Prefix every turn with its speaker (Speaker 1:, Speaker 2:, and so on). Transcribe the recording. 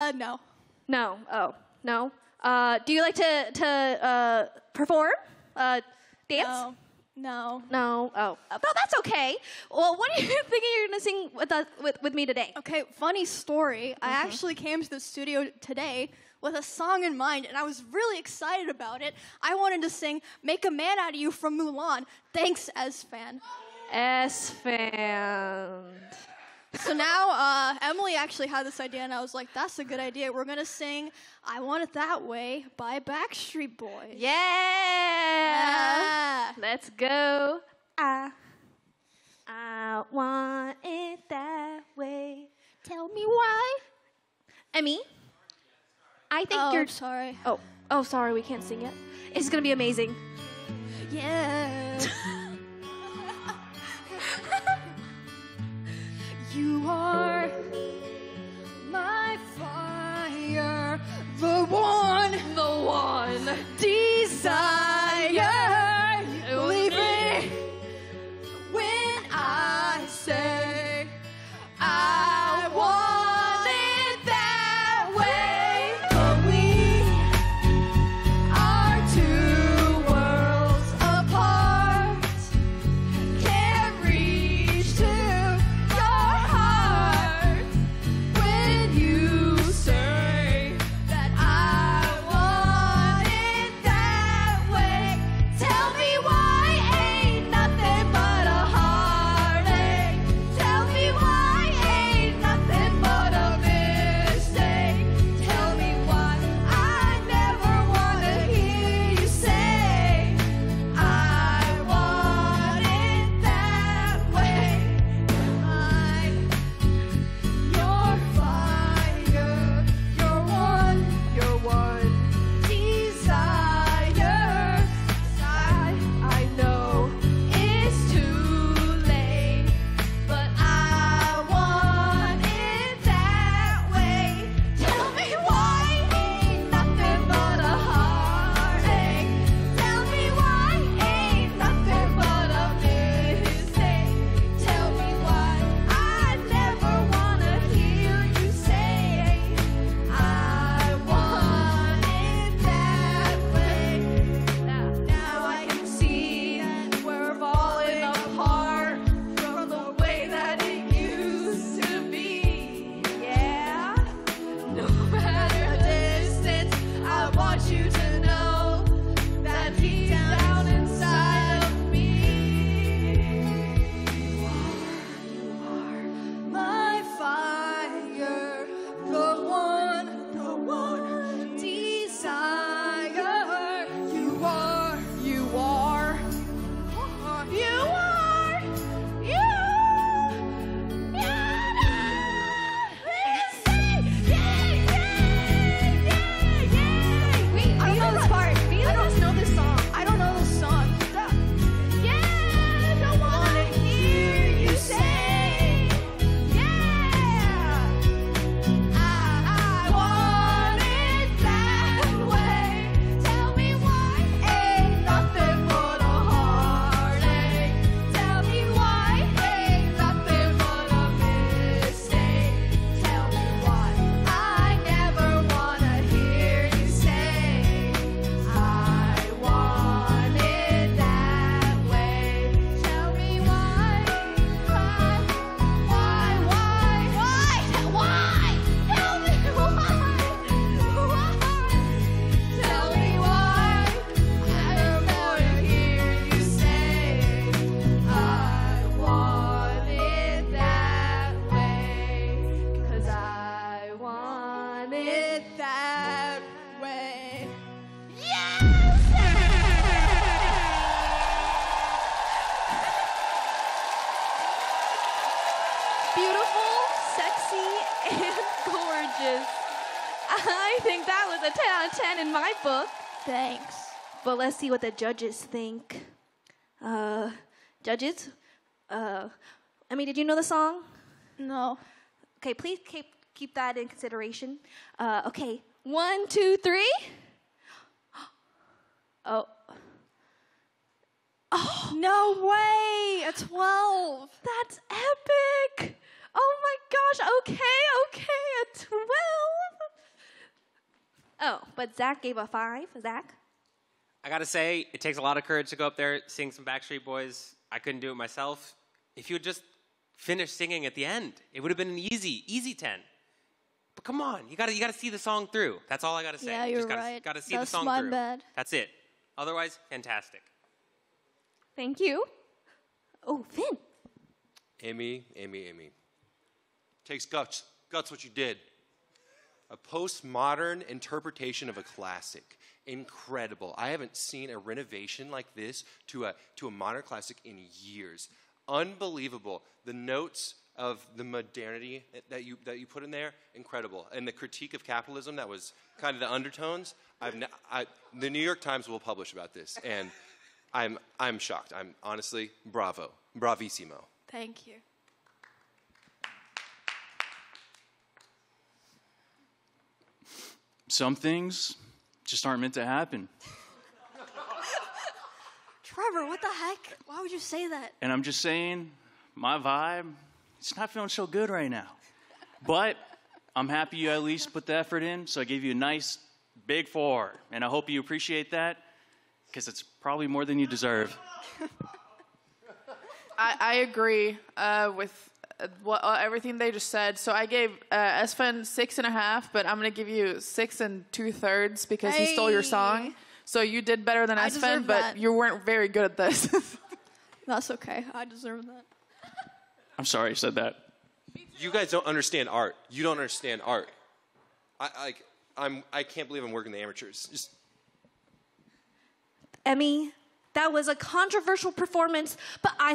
Speaker 1: Uh, no.
Speaker 2: No. Oh, no. Uh, do you like to to uh, perform? Uh, dance?
Speaker 1: No. No.
Speaker 2: No. Oh, Uh, no, that's okay. Well, what are you thinking you're gonna sing with us with, with me today?
Speaker 1: Okay, funny story. I actually came to the studio today with a song in mind, and I was really excited about it. I wanted to sing Make a Man Out of You from Mulan. Thanks, Esfand.
Speaker 2: S fan.
Speaker 1: So now uh, Emily actually had this idea, and I was like, that's a good idea. We're going to sing I Want It That Way by Backstreet Boys.
Speaker 2: Yeah.
Speaker 1: Yeah.
Speaker 2: Let's go. I I want it that way.
Speaker 1: Tell me why.
Speaker 2: Emmy, I think
Speaker 1: Oh,
Speaker 2: you're.
Speaker 1: sorry.
Speaker 2: Oh, oh, sorry, we can't sing yet. It's gonna be amazing.
Speaker 1: Yeah. A
Speaker 2: 10 out of 10 in my book.
Speaker 1: Thanks.
Speaker 2: But let's see what the judges think. Uh, judges, uh, I mean, did you know the song?
Speaker 1: No.
Speaker 2: Okay, please keep keep that in consideration. Uh, okay, one, two, three. Oh,
Speaker 1: No way! A 12!
Speaker 2: that's epic! Oh my gosh! Okay, okay, a twelve. Oh, but Zach gave a five. Zach?
Speaker 3: I gotta say, it takes a lot of courage to go up there, sing some Backstreet Boys. I couldn't do it myself. If you had just finished singing at the end, it would have been an easy, easy 10. But come on, you gotta, you gotta see the song through. That's all I gotta say.
Speaker 4: Yeah,
Speaker 3: Just
Speaker 4: you're
Speaker 3: gotta,
Speaker 4: right.
Speaker 3: Gotta see
Speaker 4: That's
Speaker 3: the song
Speaker 4: my
Speaker 3: through.
Speaker 4: bad.
Speaker 3: That's it. Otherwise, fantastic.
Speaker 2: Thank you. Oh, Finn.
Speaker 5: Amy, Amy, Amy. Takes guts. Guts what you did. A postmodern interpretation of a classic. Incredible. I haven't seen a renovation like this to a to a modern classic in years. Unbelievable. The notes of the modernity that you that you put in there, incredible. And the critique of capitalism that was kind of the undertones. I've I, the New York Times will publish about this, and I'm I'm shocked. I'm honestly bravo, bravissimo.
Speaker 4: Thank you.
Speaker 6: Some things just aren't meant to happen.
Speaker 4: Trevor, what the heck? Why would you say that?
Speaker 6: And I'm just saying, my vibe, it's not feeling so good right now. But I'm happy you at least put the effort in, so I gave you a nice big four. And I hope you appreciate that, because it's probably more than you deserve.
Speaker 7: I, I agree uh, with what, uh, everything they just said. So I gave uh, Esfand six and a half, but I'm going to give you six and two thirds because he stole your song. So you did better than
Speaker 4: I Esfand,
Speaker 7: but
Speaker 4: that.
Speaker 7: you weren't very good at this.
Speaker 4: That's okay. I deserve that.
Speaker 6: I'm sorry I said that.
Speaker 5: You guys don't understand art. You don't understand art. I like. I'm. I can't believe I'm working the amateurs. Just
Speaker 2: Emmy, that was a controversial performance, but I